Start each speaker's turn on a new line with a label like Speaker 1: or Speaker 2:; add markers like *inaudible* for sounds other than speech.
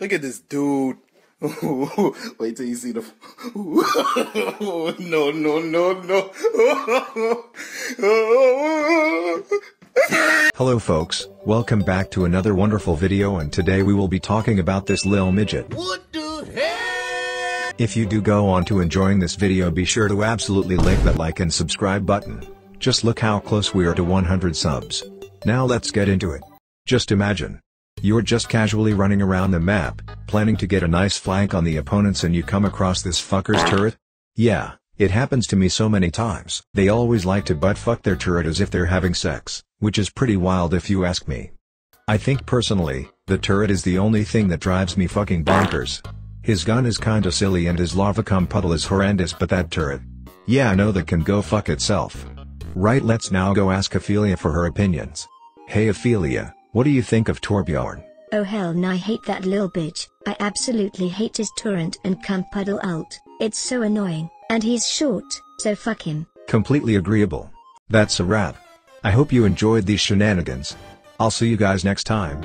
Speaker 1: Look at this dude. *laughs* Wait till you see the. *laughs* no, no, no, no. *laughs*
Speaker 2: Hello folks, welcome back to another wonderful video and today we will be talking about this lil midget.
Speaker 1: what the hell?
Speaker 2: If you do go on to enjoying this video be sure to absolutely lick that like and subscribe button. Just look how close we are to 100 subs. Now let's get into it. Just imagine. You're just casually running around the map, planning to get a nice flank on the opponents and you come across this fucker's turret? Yeah, it happens to me so many times. They always like to butt fuck their turret as if they're having sex, which is pretty wild if you ask me. I think personally, the turret is the only thing that drives me fucking bonkers. His gun is kinda silly and his lava cum puddle is horrendous but that turret. Yeah I know that can go fuck itself. Right let's now go ask Ophelia for her opinions. Hey Ophelia, what do you think of Torbjorn?
Speaker 3: Oh hell no I hate that lil bitch, I absolutely hate his torrent and cum puddle ult, it's so annoying, and he's short, so fuck him.
Speaker 2: Completely agreeable. That's a wrap. I hope you enjoyed these shenanigans. I'll see you guys next time.